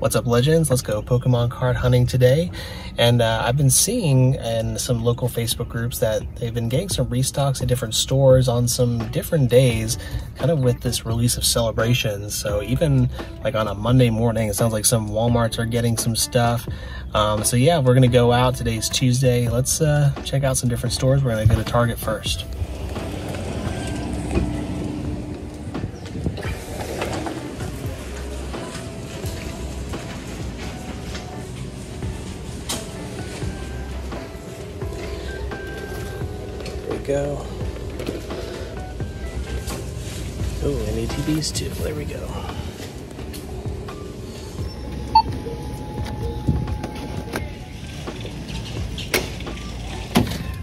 What's up, legends? Let's go Pokemon card hunting today. And uh, I've been seeing in some local Facebook groups that they've been getting some restocks at different stores on some different days, kind of with this release of celebrations. So even like on a Monday morning, it sounds like some Walmarts are getting some stuff. Um, so yeah, we're gonna go out. Today's Tuesday. Let's uh, check out some different stores. We're gonna go to Target first. Oh, and ETBs too. There we go.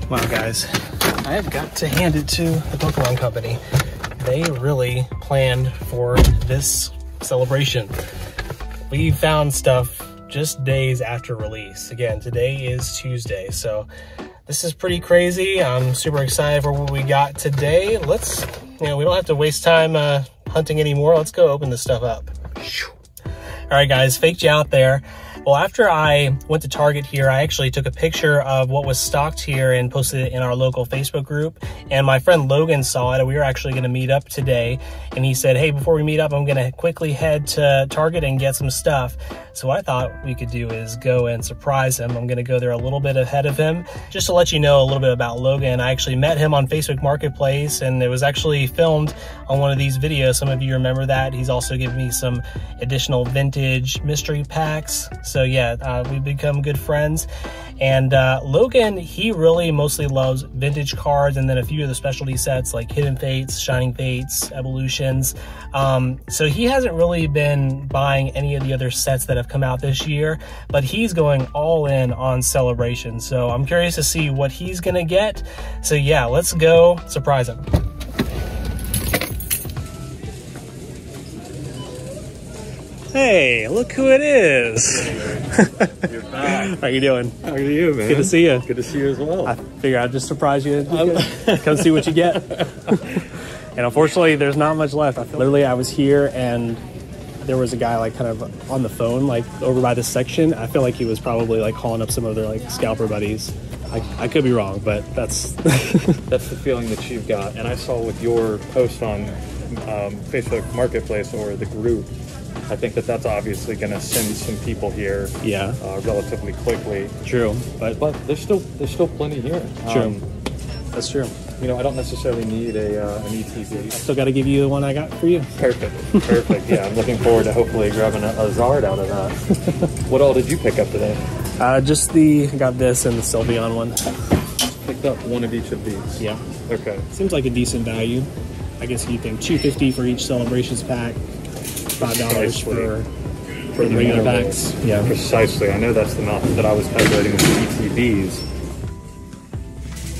Wow, guys, I have got to hand it to the Pokemon Company. They really planned for this celebration. We found stuff just days after release. Again, today is Tuesday, so this is pretty crazy. I'm super excited for what we got today. Let's, you know, we don't have to waste time uh, hunting anymore. Let's go open this stuff up. All right, guys, faked you out there. Well, after I went to Target here, I actually took a picture of what was stocked here and posted it in our local Facebook group. And my friend Logan saw it, we were actually going to meet up today. And he said, hey, before we meet up, I'm going to quickly head to Target and get some stuff. So I thought we could do is go and surprise him. I'm going to go there a little bit ahead of him. Just to let you know a little bit about Logan, I actually met him on Facebook Marketplace, and it was actually filmed on one of these videos. Some of you remember that. He's also given me some additional vintage mystery packs. So so yeah, uh, we've become good friends. And uh, Logan, he really mostly loves vintage cards and then a few of the specialty sets like Hidden Fates, Shining Fates, Evolutions. Um, so he hasn't really been buying any of the other sets that have come out this year, but he's going all in on Celebration. So I'm curious to see what he's gonna get. So yeah, let's go surprise him. Hey, look who it is. You're back. How you doing? How are you, man? Good to see you. Good to see you as well. I figure I'd just surprise you. Come see what you get. and unfortunately, there's not much left. Literally, I was here and there was a guy like kind of on the phone, like over by this section. I feel like he was probably like calling up some of their like scalper buddies. I, I could be wrong, but that's that's the feeling that you've got. And I saw with your post on um, Facebook Marketplace or the group I think that that's obviously going to send some people here. Yeah. Uh, relatively quickly. True, but but there's still there's still plenty here. True. Um, that's true. You know, I don't necessarily need a uh, an ETB. Still got to give you the one I got for you. Perfect. Perfect. yeah, I'm looking forward to hopefully grabbing a, a Zard out of that. what all did you pick up today? Uh, just the got this and the Sylveon one. Picked up one of each of these. Yeah. Okay. Seems like a decent value. I guess you think 250 for each celebrations pack five dollars for for the regular packs. Yeah, precisely. I know that's the amount that I was calculating with the ETBs.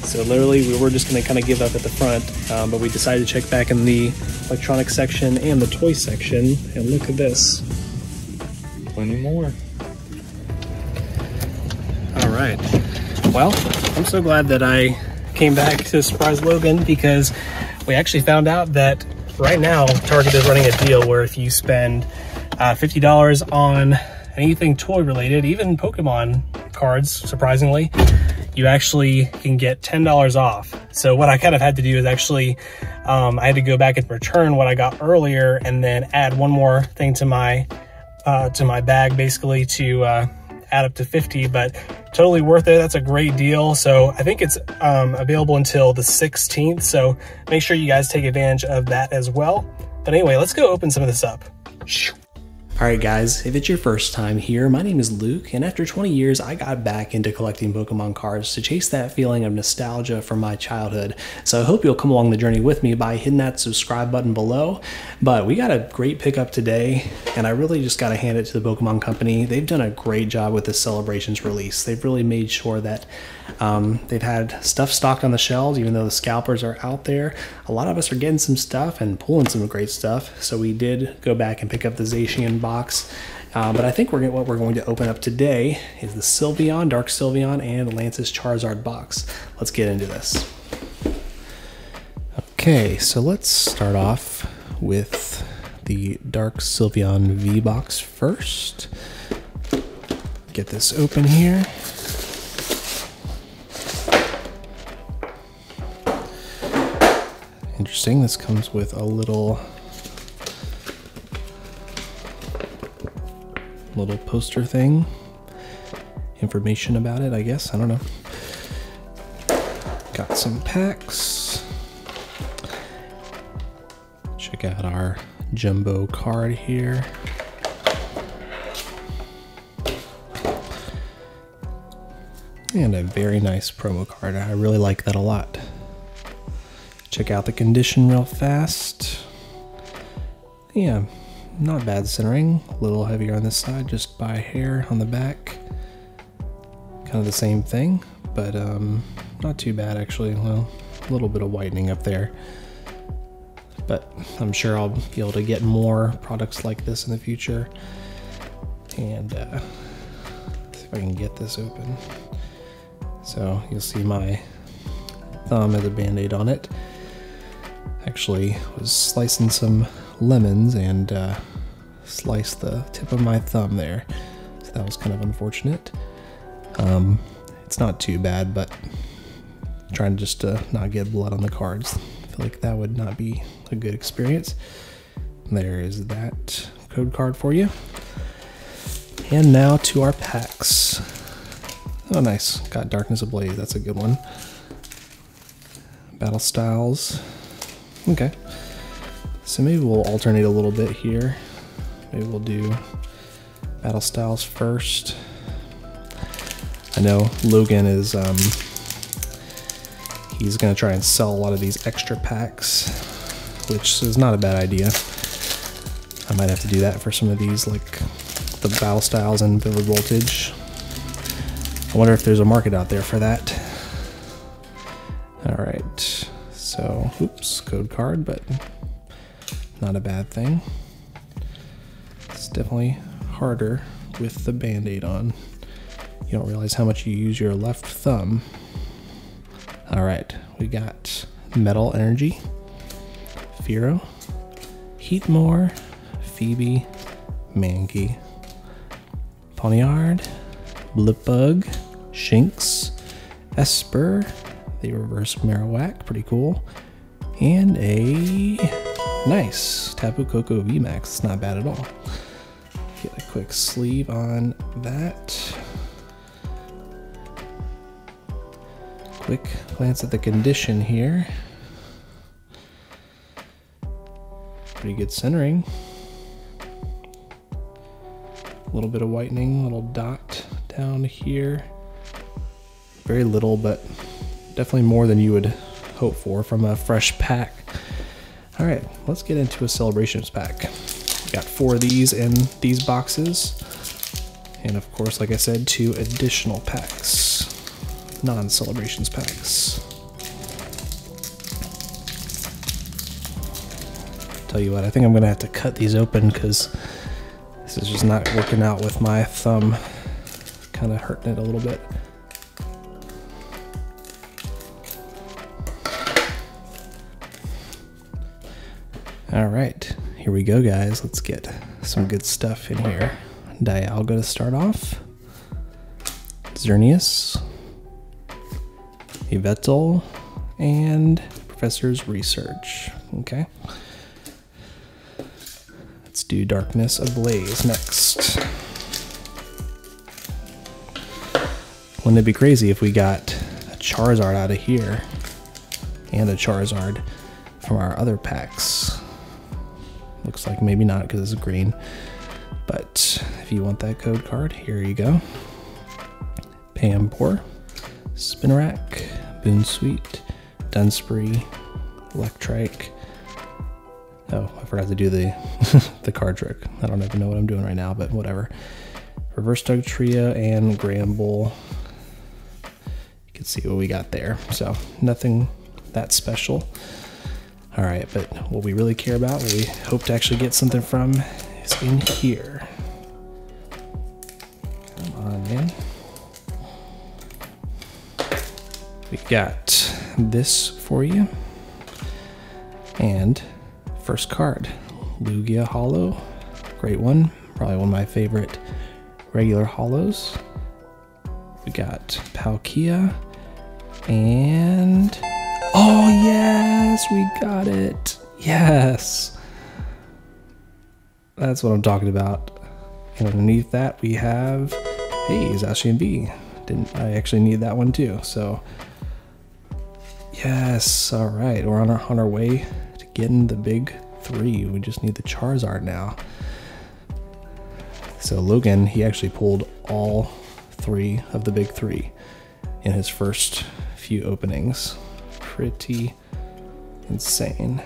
So literally, we were just going to kind of give up at the front, um, but we decided to check back in the electronic section and the toy section, and look at this. Plenty more. All right. Well, I'm so glad that I came back to surprise Logan because we actually found out that right now Target is running a deal where if you spend uh, $50 on anything toy related, even Pokemon cards, surprisingly, you actually can get $10 off. So what I kind of had to do is actually, um, I had to go back and return what I got earlier and then add one more thing to my, uh, to my bag basically to, uh, add up to 50, but totally worth it. That's a great deal. So I think it's um, available until the 16th. So make sure you guys take advantage of that as well. But anyway, let's go open some of this up. Alright guys, if it's your first time here, my name is Luke, and after 20 years I got back into collecting Pokemon cards to chase that feeling of nostalgia from my childhood. So I hope you'll come along the journey with me by hitting that subscribe button below. But we got a great pickup today, and I really just gotta hand it to the Pokemon Company. They've done a great job with this Celebrations release. They've really made sure that um, they've had stuff stocked on the shelves, even though the scalpers are out there. A lot of us are getting some stuff and pulling some great stuff. So we did go back and pick up the Zacian box. Uh, but I think we're what we're going to open up today is the Sylveon, Dark Sylveon, and Lance's Charizard box. Let's get into this. Okay, so let's start off with the Dark Sylveon V box first. Get this open here. Interesting, this comes with a little little poster thing. Information about it, I guess. I don't know. Got some packs. Check out our jumbo card here. And a very nice promo card. I really like that a lot. Check out the condition real fast. Yeah, not bad centering. A little heavier on this side, just by hair on the back. Kind of the same thing, but um, not too bad actually. Well, a little bit of whitening up there. But I'm sure I'll be able to get more products like this in the future. And uh, see if I can get this open. So you'll see my thumb as a band-aid on it. Actually was slicing some lemons and uh, sliced the tip of my thumb there. So that was kind of unfortunate. Um, it's not too bad, but trying just to not get blood on the cards. I feel like that would not be a good experience. There is that code card for you. And now to our packs. Oh, nice. Got Darkness Ablaze. That's a good one. Battle Styles. Okay. So maybe we'll alternate a little bit here. Maybe we'll do Battle Styles first. I know Logan is, um, he's to try and sell a lot of these extra packs, which is not a bad idea. I might have to do that for some of these, like the Battle Styles and Vivid Voltage. I wonder if there's a market out there for that. All right, so, oops, code card, but not a bad thing. It's definitely harder with the band-aid on. You don't realize how much you use your left thumb. All right, we got Metal Energy, Fearow, Heatmor, Phoebe, Mankey, Pawniard, Blipbug, Shinx, Espurr, the reverse Marowak, pretty cool, and a nice Tapu Koko VMAX. It's not bad at all. Get a quick sleeve on that. Quick glance at the condition here. Pretty good centering. A little bit of whitening, a little dot down here. Very little, but definitely more than you would hope for from a fresh pack. All right, let's get into a celebrations pack. Got four of these in these boxes. And of course, like I said, two additional packs, non-celebrations packs. Tell you what, I think I'm gonna have to cut these open because this is just not working out with my thumb. Kind of hurting it a little bit. All right, here we go, guys. Let's get some good stuff in here. Dialga to start off. Xerneas. Yveltal. And Professor's Research. Okay. Let's do Darkness Ablaze next. Wouldn't it be crazy if we got a Charizard out of here and a Charizard from our other packs? Looks like maybe not because it's green. But if you want that code card, here you go. Pampor, Spinarak, Bounsweet, Dunsparce, Electrike. Oh, I forgot to do the the card trick. I don't even know what I'm doing right now, but whatever. Reverse Dugtrio and Gramble. You can see what we got there. So nothing that special. All right, but what we really care about, what we hope to actually get something from, is in here. Come on, man. We got this for you. And first card, Lugia Holo. Great one. Probably one of my favorite regular holos. We got Palkia. And. Oh, yes! We got it! Yes! That's what I'm talking about. And underneath that, we have. Hey, Zacian V. Didn't I actually need that one too? So. Yes, alright. We're on our, on our way to getting the big three. We just need the Charizard now. So Logan, he actually pulled all three of the big three in his first few openings. Pretty insane.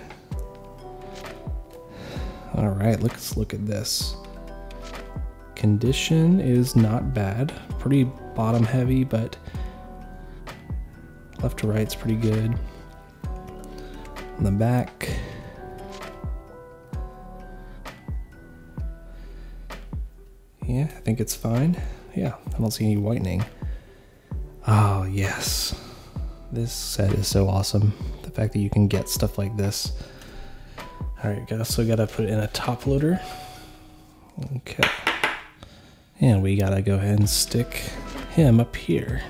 All right, let's look at this. Condition is not bad. Pretty bottom heavy, but left to right's pretty good. On the back, Yeah, I think it's fine. Yeah, I don't see any whitening. Oh, yes. This set is so awesome. The fact that you can get stuff like this. Alright, guys, so gotta put in a top loader. Okay. And we gotta go ahead and stick him up here.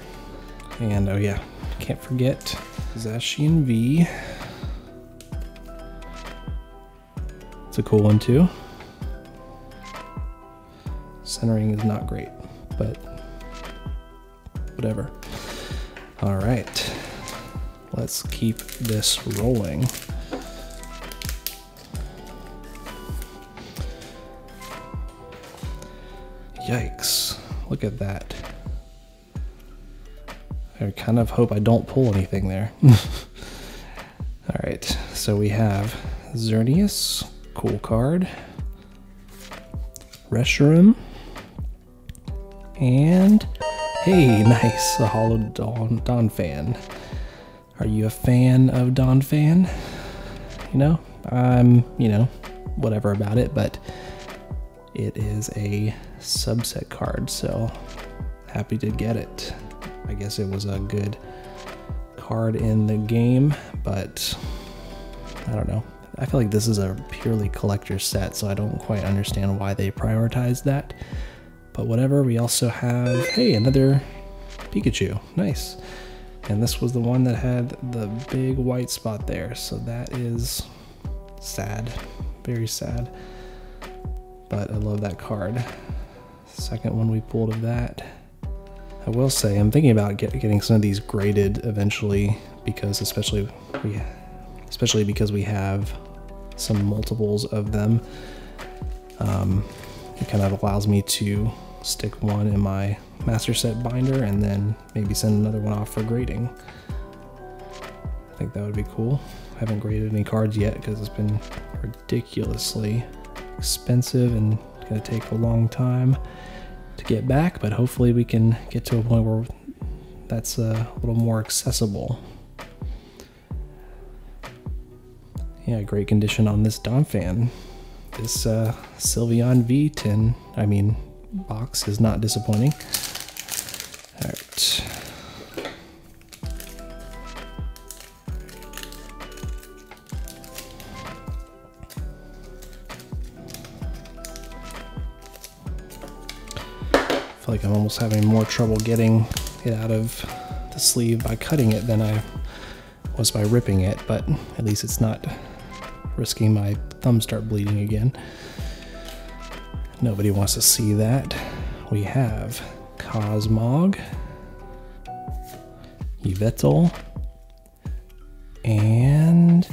And oh yeah, can't forget Zacian V. It's a cool one too. Centering is not great, but whatever. All right, let's keep this rolling. Yikes, look at that. I kind of hope I don't pull anything there. All right, so we have Xerneas, cool card. Reshiram, and hey, nice, a Holo Dawn, Donphan. Are you a fan of Donphan? You know, I'm, you know, whatever about it, but it is a subset card, so happy to get it. I guess it was a good card in the game, but I don't know. I feel like this is a purely collector set, so I don't quite understand why they prioritize that. But whatever, we also have, hey, another Pikachu. Nice. And this was the one that had the big white spot there, so that is sad. Very sad. But I love that card. Second one we pulled of that. I will say, I'm thinking about get, getting some of these graded eventually, because especially we, especially because we have some multiples of them. Um, it kind of allows me to stick one in my master set binder and then maybe send another one off for grading. I think that would be cool. I haven't graded any cards yet because it's been ridiculously expensive and going to take a long time to get back, but hopefully we can get to a point where that's a little more accessible. Yeah, great condition on this Donphan. This uh, Sylveon V10, I mean, box is not disappointing. Right. I feel like I'm almost having more trouble getting it out of the sleeve by cutting it than I was by ripping it, but at least it's not risking my thumb start bleeding again. Nobody wants to see that. We have Cosmog, Yveltal, and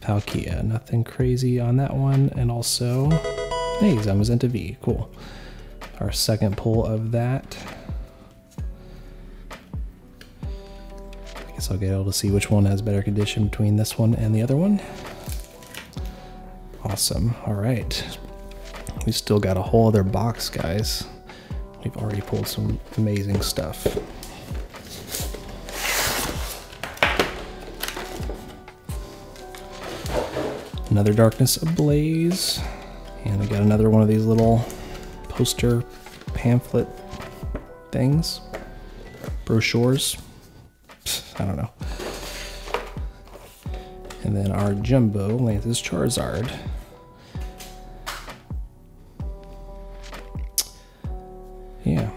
Palkia. Nothing crazy on that one. And also, hey, Zamazenta V. Cool. Our second pull of that. I guess I'll get able to see which one has better condition between this one and the other one. Awesome. All right. We still got a whole other box, guys. We've already pulled some amazing stuff. Another darkness ablaze. And I got another one of these little poster pamphlet things. Brochures. Psst, I don't know. And then our jumbo Lance's Charizard. Yeah.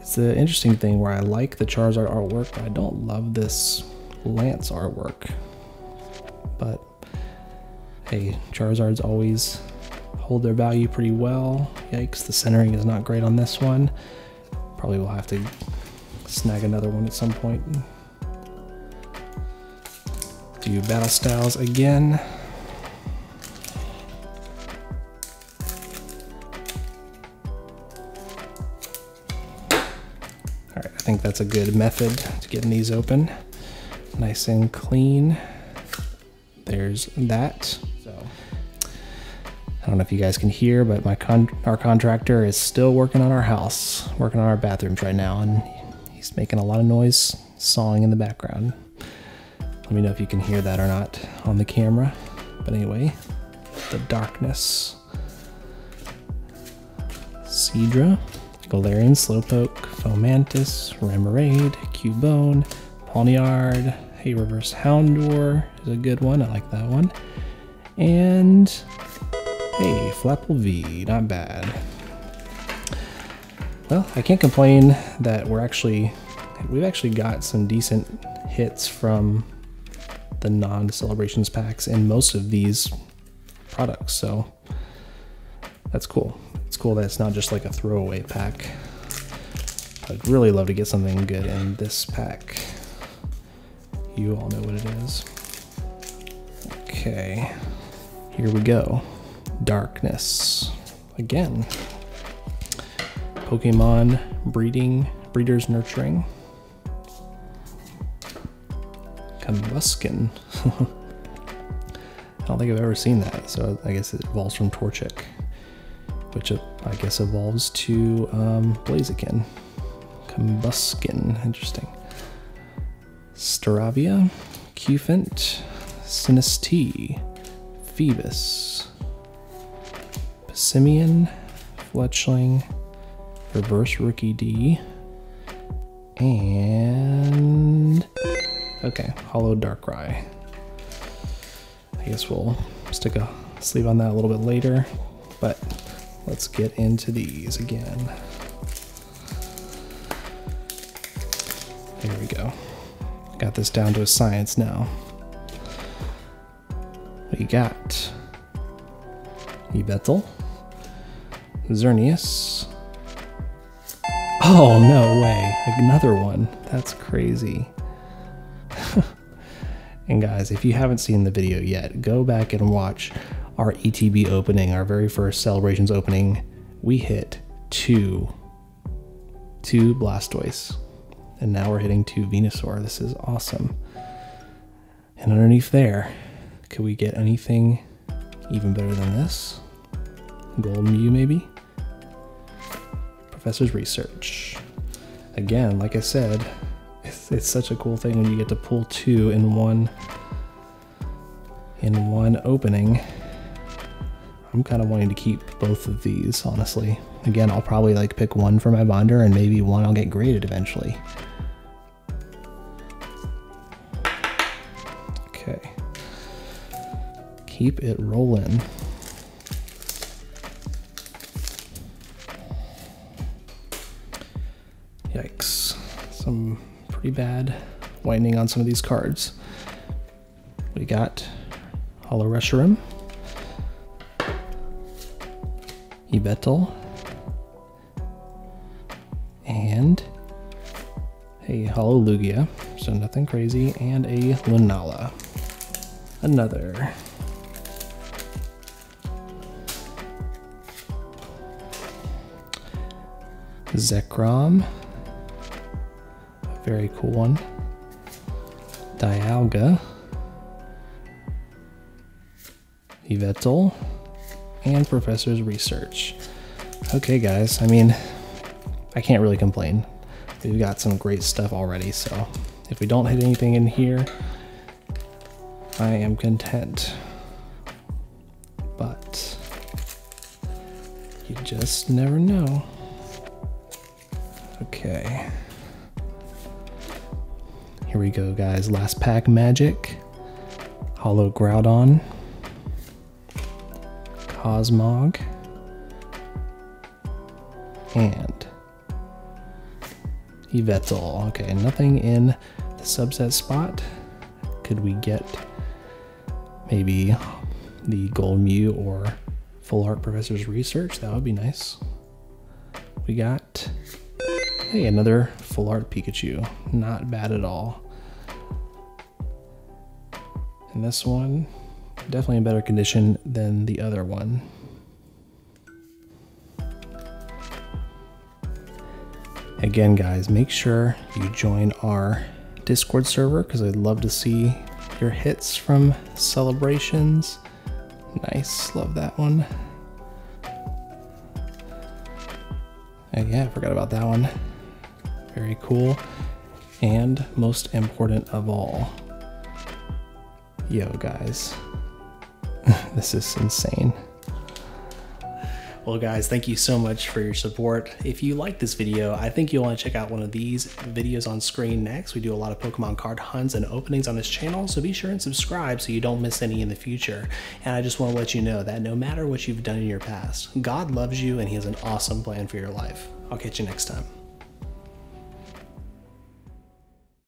It's the interesting thing where I like the Charizard artwork, but I don't love this Lance artwork. But hey, Charizards always hold their value pretty well. Yikes, the centering is not great on this one. Probably will have to snag another one at some point. Do battle styles again. Alright, I think that's a good method to getting these open. Nice and clean. There's that. So I don't know if you guys can hear, but my con our contractor is still working on our house, working on our bathrooms right now, and he's making a lot of noise, sawing in the background. Let me know if you can hear that or not on the camera. But anyway, the darkness. Seadra, Galarian Slowpoke, Fomantis, Remoraid, Cubone, Pawniard, Hey Reverse Houndour is a good one, I like that one. And hey, Flapple V, not bad. Well, I can't complain that we're actually, we've actually got some decent hits from the non-celebrations packs in most of these products, so that's cool. It's cool that it's not just like a throwaway pack. I'd really love to get something good in this pack. You all know what it is. Okay, here we go. Darkness. Again. Pokemon breeding, breeders nurturing. Combusken. I don't think I've ever seen that, so I guess it evolves from Torchic, which I guess evolves to um, Blaziken. Combusken, interesting. Staravia, Cufant, Sinistea, Phoebus, Passimian, Fletchling, Reverse Rookidee, and okay, Holo Darkrai. I guess we'll stick a sleeve on that a little bit later, but let's get into these again. Here we go. Got this down to a science now. What you got Yveltal, Xerneas. Oh, no way. Another one. That's crazy. and guys, if you haven't seen the video yet, go back and watch our ETB opening, our very first celebrations opening. We hit two, two Blastoise. And now we're hitting two Venusaur. This is awesome. And underneath there, could we get anything even better than this? Gold Mew, maybe? Professor's Research. Again, like I said, it's, it's such a cool thing when you get to pull two in one in one opening. I'm kind of wanting to keep both of these, honestly. Again, I'll probably like pick one for my binder and maybe one I'll get graded eventually. Keep it rolling. Yikes. Some pretty bad whitening on some of these cards. We got Holo Reshiram, Yveltal, and a Holo Lugia, so nothing crazy, and a Lunala. Another. Zekrom, very cool one. Dialga, Yveltal, and Professor's Research. Okay, guys, I mean, I can't really complain. We've got some great stuff already, so if we don't hit anything in here, I am content. But you just never know. Okay. Here we go, guys. Last pack magic. Holo Groudon. Cosmog. And Yveltal. Okay, nothing in the subset spot. Could we get maybe the Gold Mew or Full Art Professor's Research? That would be nice. We got, hey, another Full Art Pikachu. Not bad at all. And this one, definitely in better condition than the other one. Again, guys, make sure you join our Discord server because I'd love to see your hits from celebrations. Nice, love that one. And yeah, I forgot about that one. Very cool. And most important of all, yo, guys, this is insane. Well guys, thank you so much for your support. If you like this video, I think you'll want to check out one of these videos on screen next. We do a lot of Pokemon card hunts and openings on this channel, so be sure and subscribe so you don't miss any in the future. And I just want to let you know that no matter what you've done in your past, God loves you and he has an awesome plan for your life. I'll catch you next time.